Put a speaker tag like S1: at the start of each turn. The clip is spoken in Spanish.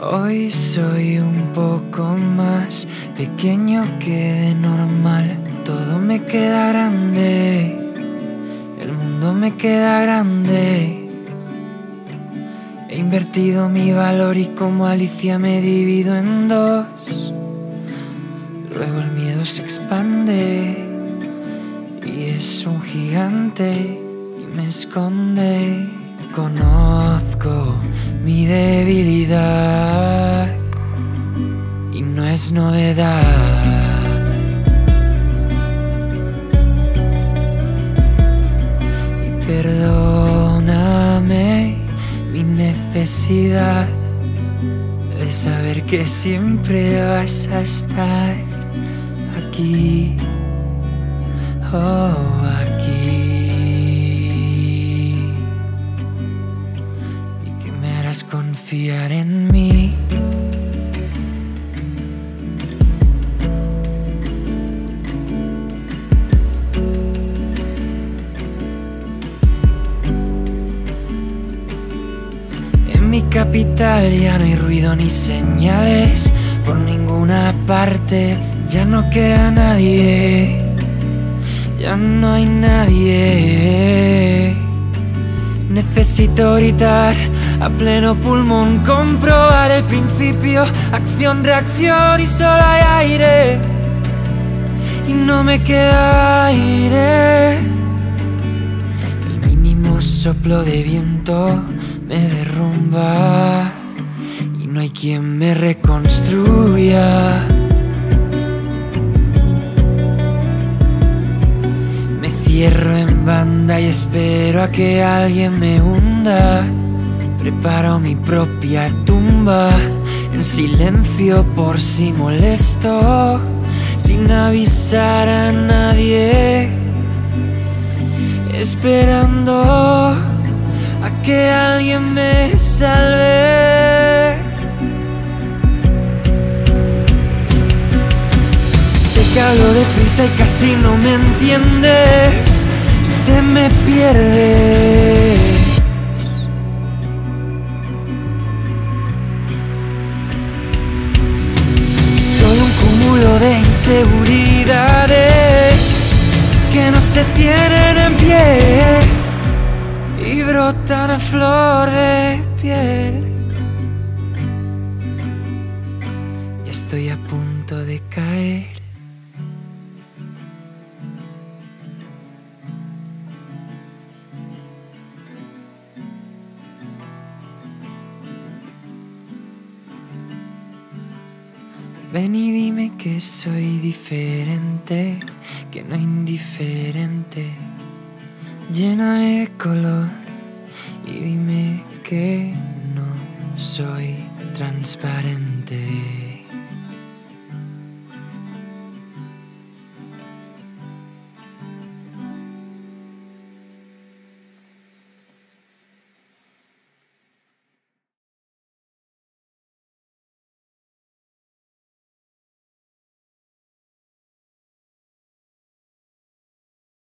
S1: Hoy soy un poco más pequeño que de normal. Todo me queda grande, el mundo me queda grande. He invertido mi valor y como Alicia me divido en dos. Luego el miedo se expande y es un gigante y me esconde. Conozco mi debilidad y no es novedad. Y perdóname mi necesidad de saber que siempre vas a estar aquí. Oh, confiar en mí. En mi capital ya no hay ruido ni señales por ninguna parte, ya no queda nadie, ya no hay nadie. Necesito gritar a pleno pulmón, comprobar el principio, acción, reacción y solo hay aire. Y no me queda aire. El mínimo soplo de viento me derrumba y no hay quien me reconstruya. Me cierro en banda y espero a que alguien me hunda. Preparo mi propia tumba en silencio por si molesto, sin avisar a nadie, esperando a que alguien me salve. Sé que hablo deprisa y casi no me entiendes te me pierdes. Inseguridades que no se tienen en pie y brotan a flor de piel. Y estoy a punto de caer. Ven y dime que soy diferente, que no indiferente. Lléname de color y dime que no soy transparente.